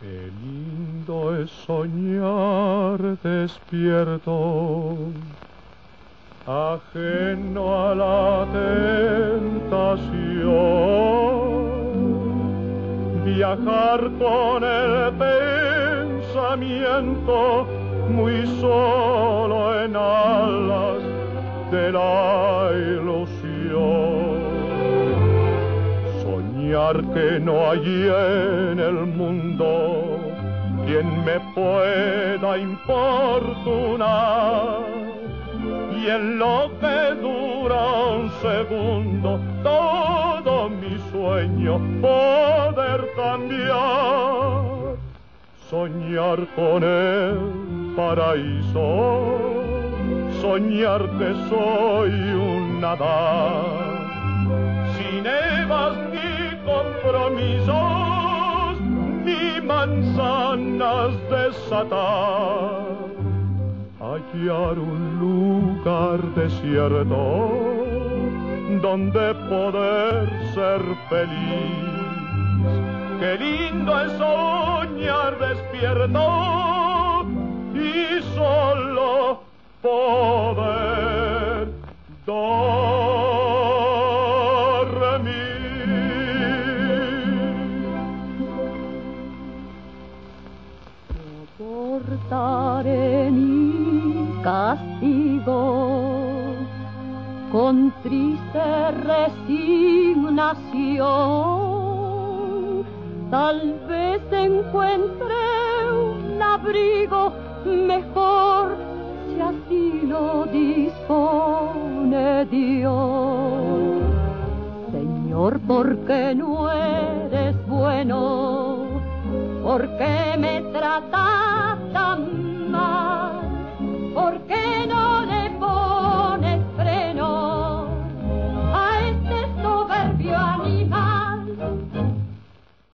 Qué lindo es soñar despierto, ajeno a la tentación, viajar con el pensamiento muy solo en alas de la ilusión. Que no hay en el mundo quien me pueda importunar. Y en lo que dura un segundo, todo mi sueño poder cambiar. Soñar con el paraíso, soñar que soy un nada, ni manzanas desatar. Hallar un lugar desierto donde poder ser feliz. Qué lindo es soñar despierto Soportaré mi castigo con triste resignación. Tal vez encuentre un abrigo mejor si así lo dispone Dios. Señor, porque no eres bueno? porque me tratas